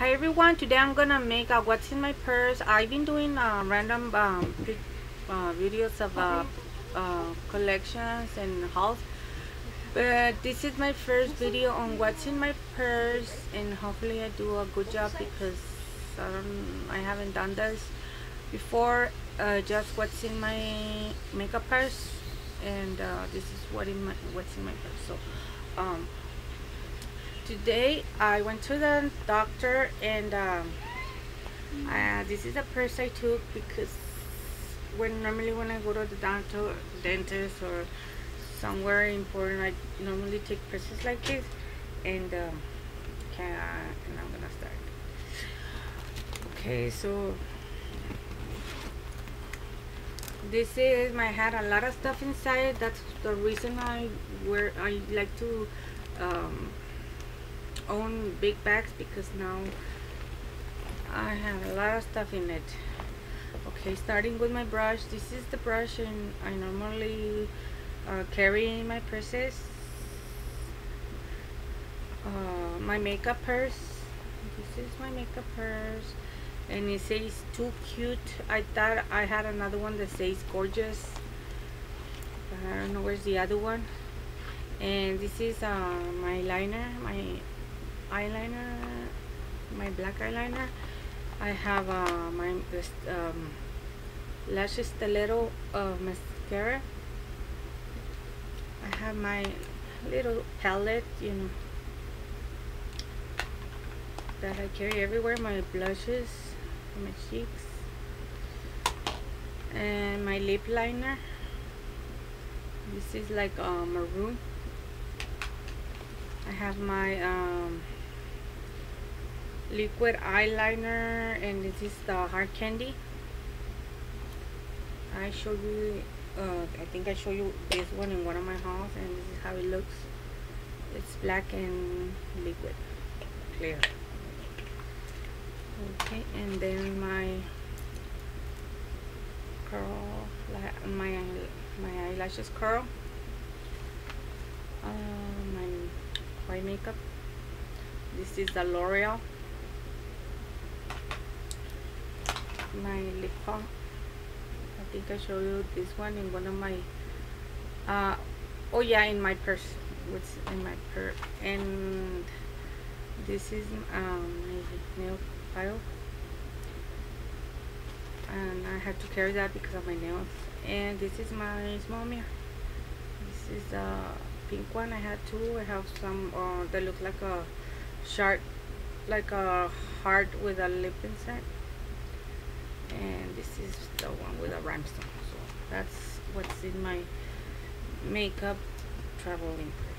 Hi everyone, today I'm gonna make a what's in my purse. I've been doing uh, random um, uh, videos of uh, uh, collections and hauls. But this is my first video on what's in my purse and hopefully I do a good job because I, don't, I haven't done this before. Uh, just what's in my makeup purse and uh, this is what in my what's in my purse. So um, today I went to the doctor and um, uh, this is a purse I took because when normally when I go to the doctor, dentist or somewhere important I normally take purses like this and um, can, and I'm gonna start. Okay so this is my had a lot of stuff inside. That's the reason I wear I like to um, own big bags because now I have a lot of stuff in it. Okay starting with my brush. This is the brush and I normally uh, carry in my purses. Uh, my makeup purse. This is my makeup purse. And it says too cute. I thought I had another one that says gorgeous. I don't know where's the other one. And this is uh, my liner my eyeliner my black eyeliner. I have uh, my um, Lash Stiletto uh, mascara. I have my little palette you know that I carry everywhere my blushes my cheeks and my lip liner. This is like uh, maroon. I have my um, liquid eyeliner and this is the hard candy. I show you uh, I think I show you this one in one of my hauls and this is how it looks. It's black and liquid. Clear. Okay and then my curl my my eyelashes curl. Uh, my white makeup. This is the L'Oreal my lip balm I think I show you this one in one of my uh, oh yeah in my purse what's in my purse and this is um, my nail file and I had to carry that because of my nails. And this is my small mirror. This is a pink one. I had two I have some uh, that look like a shark like a heart with a lip inside and this is the one with a rhinestone so that's what's in my makeup traveling purse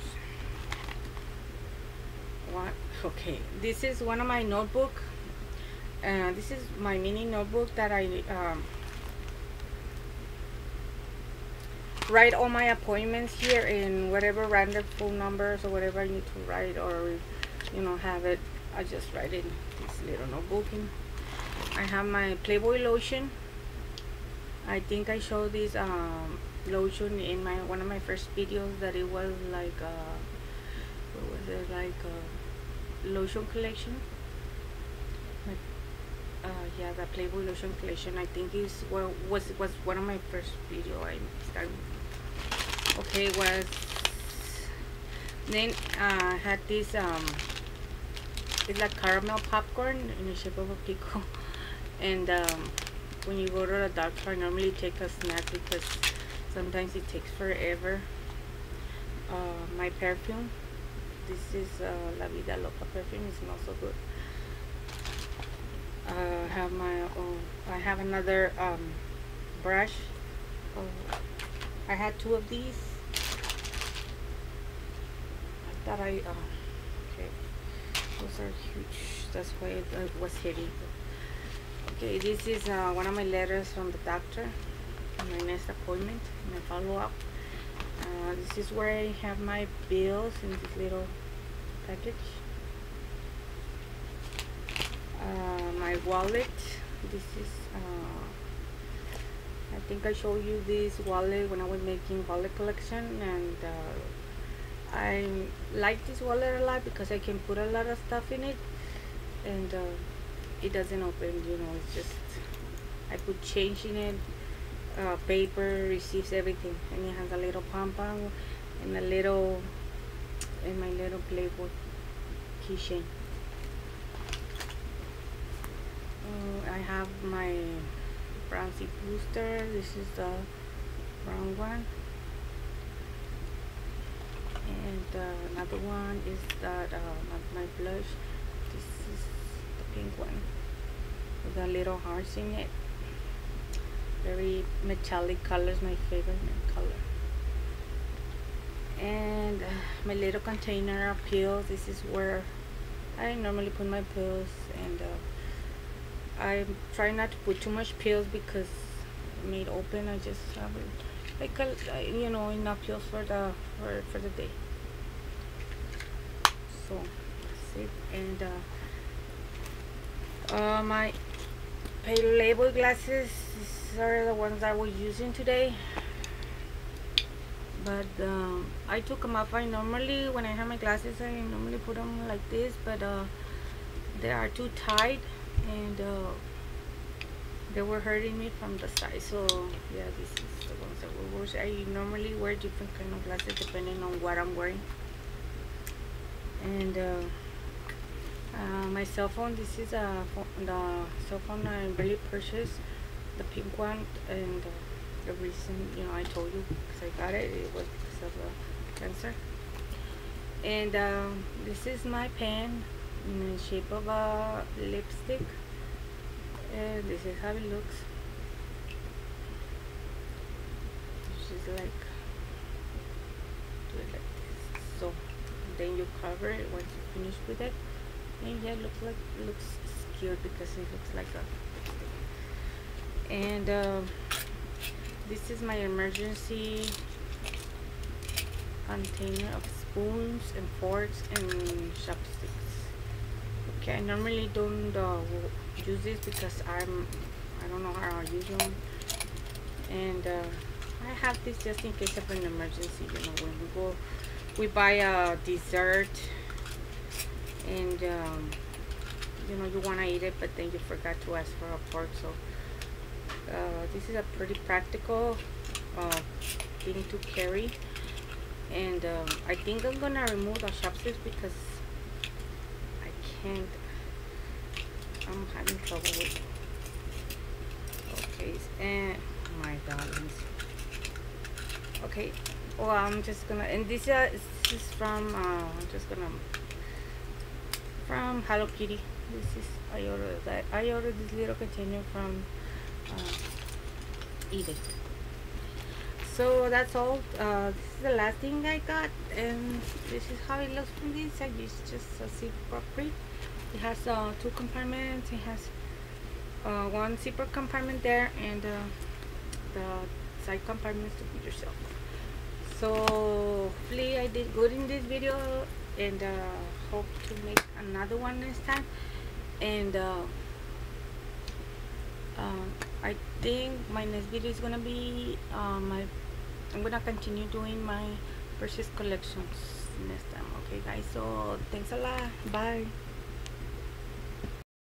what? Okay this is one of my notebook. Uh, this is my mini notebook that I um, write all my appointments here in whatever random phone numbers or whatever I need to write or you know have it. I just write in this little notebook in I have my Playboy lotion. I think I showed this um, lotion in my one of my first videos that it was like a, uh, what was it like a lotion collection. uh, yeah, the Playboy lotion collection. I think is well was was one of my first video I started. Okay, was then uh, had this um, it's like caramel popcorn in the shape of a pickle and um, when you go to the doctor I normally take a snack because sometimes it takes forever. Uh, my perfume this is uh, La Vida Loca perfume it smells so good. Uh, I have my oh, I have another um, brush. Oh, I had two of these. I thought I uh, okay. Those are huge. That's why it uh, was heavy okay this is uh, one of my letters from the doctor my next appointment my follow-up. Uh, this is where I have my bills in this little package. Uh, my wallet this is uh, I think I showed you this wallet when I was making wallet collection and uh, I like this wallet a lot because I can put a lot of stuff in it and uh, it doesn't open you know it's just I put change in it uh, paper receives everything. And it has a little pom pom and a little and my little playboy keychain. Uh, I have my seed booster. This is the brown one. And uh, another one is that uh, my blush pink one with the little hearts in it. Very metallic color is my favorite color. And uh, my little container of pills. This is where I normally put my pills and uh, I try not to put too much pills because made open. I just have like a, uh, you know enough pills for the for, for the day. So that's it. And uh, uh, my label glasses are the ones I was using today. But um, I took them off. I normally when I have my glasses I normally put them like this but uh, they are too tight and uh, they were hurting me from the side so yeah this is the ones that we wear I normally wear different kind of glasses depending on what I'm wearing. And uh, uh, my cell phone this is a the cell phone I really purchased the pink one and uh, the reason you know I told you because I got it it was because of the cancer. And um, this is my pen in the shape of a lipstick. And this is how it looks. Just like do it like this. So then you cover it once you finish with it and yeah it looks like looks cute because it looks like a and uh, this is my emergency container of spoons and forks and chopsticks. Okay I normally don't uh, use this because I'm I don't know how I use them. And uh, I have this just in case of an emergency you know when we go we buy a dessert and um, you know you want to eat it but then you forgot to ask for a fork so uh, this is a pretty practical uh, thing to carry. And um, I think I'm gonna remove the chopsticks because I can't I'm having trouble with okay and oh my darlings. Okay well I'm just gonna and this, uh, this is from uh, I'm just gonna from Hello Kitty. This is I ordered I ordered this little container from uh, Eden so that's all. Uh, this is the last thing I got and this is how it looks from the inside. it's just a zipper print. It has uh, two compartments. It has uh, one zipper compartment there and uh, the side compartments to put yourself. So hopefully I did good in this video and uh, hope to make another one next time. And uh, uh, I think my next video is gonna be uh, my I'm gonna continue doing my purchase collections next time okay guys? So thanks a lot. Bye